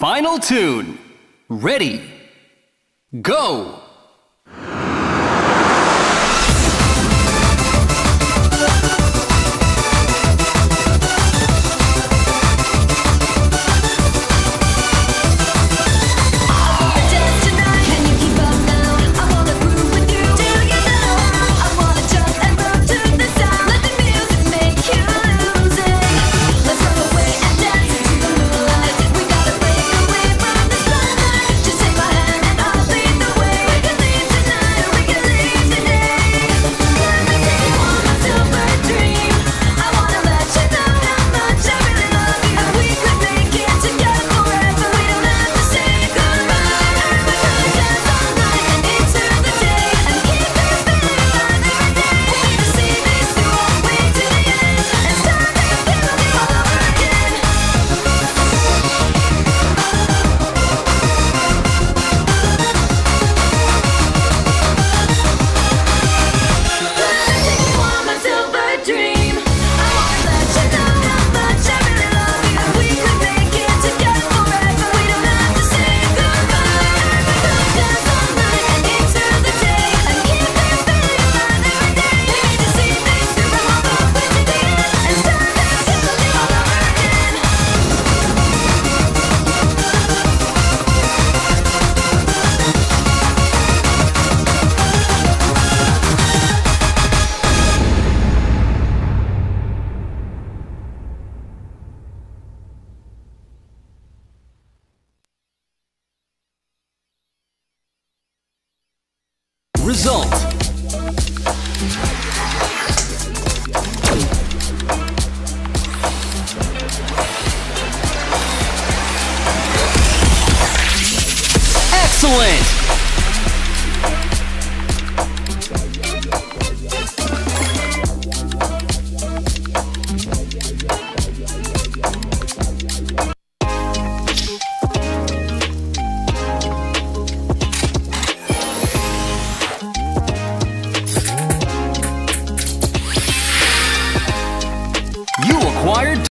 Final tune. Ready. Go. Result. Excellent! 말